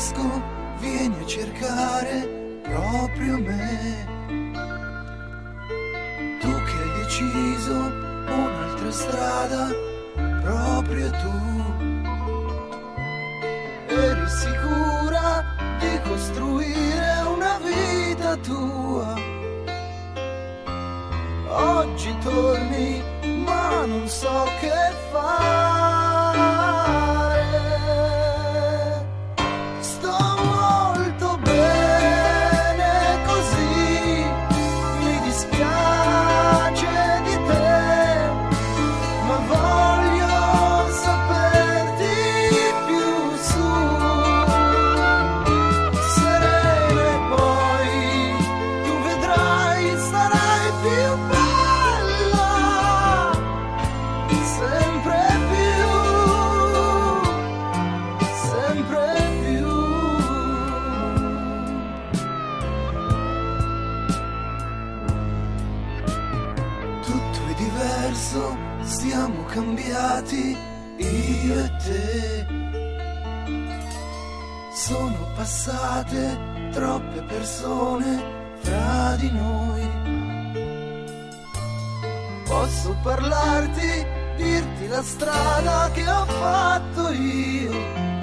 capisco, vieni a cercare proprio me. Tu che hai deciso un'altra strada, proprio tu. Eri sicura di costruire una vita tua. Oggi torni, ma non so che fare. Diverso, siamo cambiati, io e te. Sono passate troppe persone fra di noi. Posso parlarti, dirti la strada che ho fatto io.